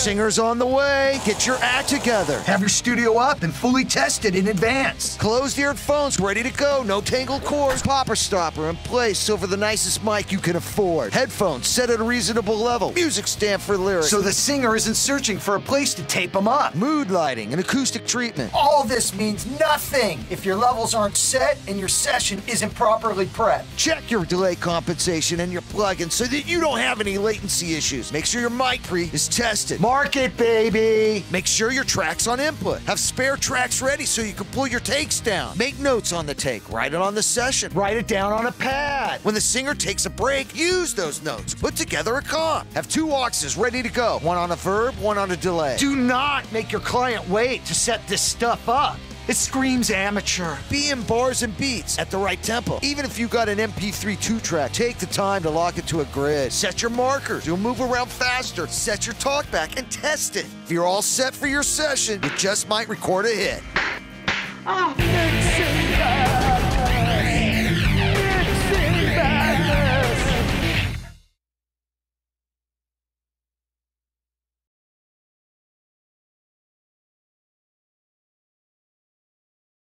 Singer's on the way. Get your act together. Have your studio up and fully tested in advance. Closed-eared phones ready to go. No tangled cords. Popper stopper in place over the nicest mic you can afford. Headphones set at a reasonable level. Music stand for lyrics. So the singer isn't searching for a place to tape them up. mood lighting and acoustic treatment. All this means nothing if your levels aren't set and your session isn't properly prepped. Check your delay compensation and your plugin so that you don't have any latency issues. Make sure your mic pre is tested. Market, baby. Make sure your track's on input. Have spare tracks ready so you can pull your takes down. Make notes on the take. Write it on the session. Write it down on a pad. When the singer takes a break, use those notes. Put together a comp. Have two auxes ready to go. One on a verb, one on a delay. Do not make your client wait to set this stuff up. It screams amateur. Be in bars and beats at the right tempo. Even if you got an MP3 two track, take the time to lock it to a grid. Set your markers. You'll move around faster. Set your talkback and test it. If you're all set for your session, you just might record a hit. Oh,